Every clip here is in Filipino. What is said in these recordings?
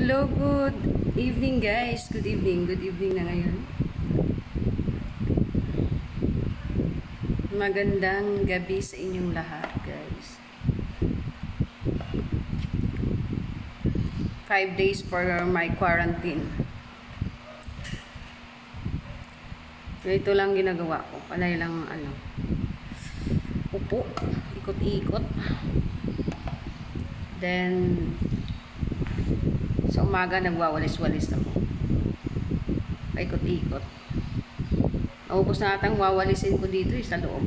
Hello, good evening guys. Good evening, good evening na ngayon. Magandang gabi sa inyong lahat guys. Five days for my quarantine. Ito lang ginagawa ko. Panay lang ano. Upo. Ikot-ikot. Then, sa umaga nagwawalis-walis ako. Paikot-ikot. Naubos na atang wawalisin ko dito eh, sa loob.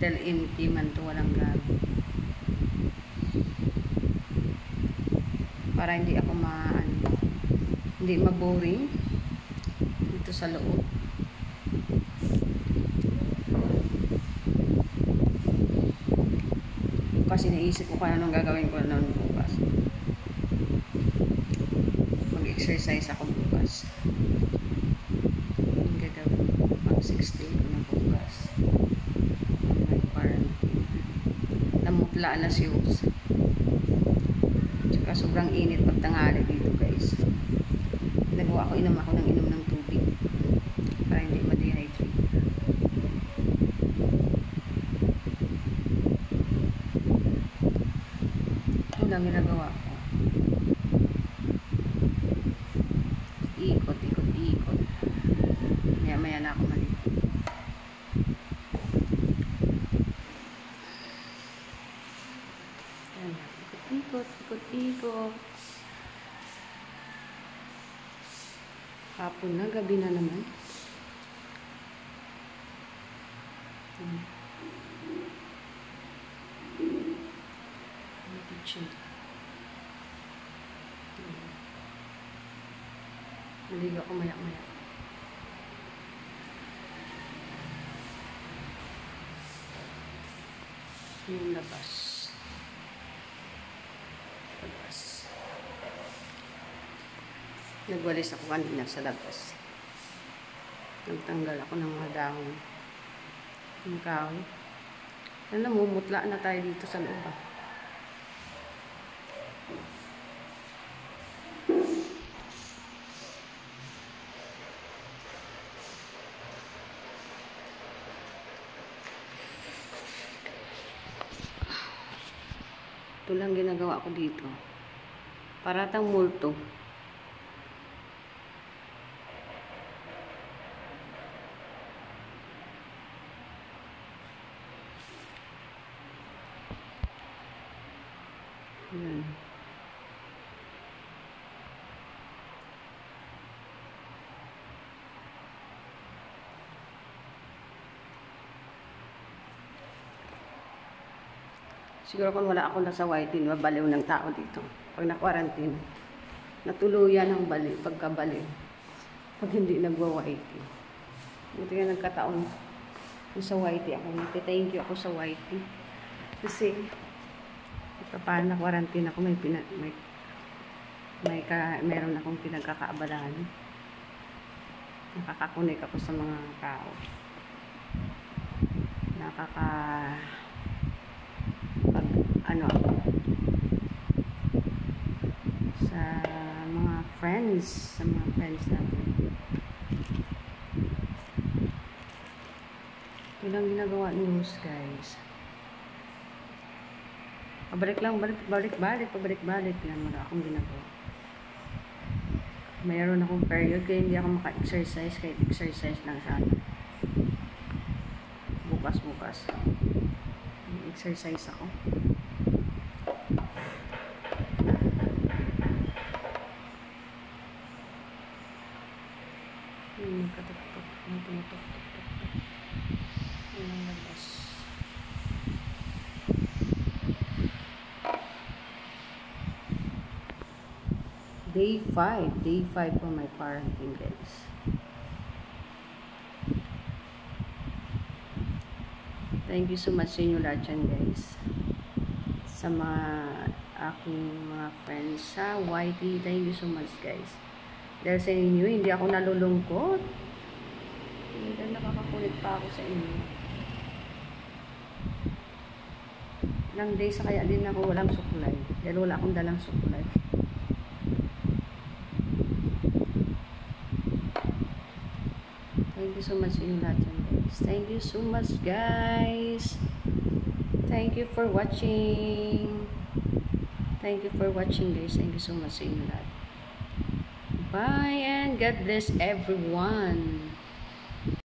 Dahil empty man to, walang gamit. Para hindi ako ma, ano, hindi maboring dito sa loob. Kasi naisip ko kung anong gagawin ko noon bukas. Mag-exercise ako bukas. Ang gagawin ko. Pang 16 ko na bukas. May quarantine. Namutla alas yung Tsaka sobrang init pag tanghali dito guys. Nagawa ko, inom ako ng inom ng tubig. Para hindi ma-dehydrate. Ito lang ginagawa ko. Ikot. Hapon na, gabi na naman. Hmm. Ang kitchen. Hmm. Maligo ako maya-maya. Yung. Labas. Nagwalis ako kanina sa labas. Nagtanggal ako ng mga dahon. Yung kahoy. Alam mo, mutla na tayo dito sa loob. ah. Ito lang ginagawa ko dito. Paratang multo. Yan. Siguro kung wala ako nasa whiting, mabaliw ng tao dito. Pag na-quarantine, natuluyan ang bali, pagkabaliw. Pag hindi nagwa-whiting. Buti nga nagkataon sa whitey ako. Nagtithank you ako sa whitey. Kasi, ito pa na-quarantine ako, may, pina, may, may ka, meron akong pinagkakaabalahan. Nakakakunik ako sa mga tao. Nakaka pag ano sa mga friends sa mga friends natin ito lang ginagawa news guys pabalik lang balik balik balik pabalik balik yan wala akong ginagawa mayroon akong period kaya hindi ako maka-exercise kahit exercise lang sana bukas bukas exercise ako. Hmm, nagkatuktok. May tumutok-tok-tok. Yan ang labas. Day 5. Day 5 for my quarantine, guys. Thank you so much sa inyo lahat dyan, guys. Sa mga aking mga friends sa YT, thank you so much, guys. Dahil sa inyo, hindi ako nalulungkot. Dahil nakakakulit pa ako sa inyo. Ilang days kaya din ako walang suklay. Dahil wala akong dalang suklay. You so much yan, guys. Thank you so much, guys. Thank you for watching. Thank you for watching, guys. Thank you so much sa. Bye and God bless everyone.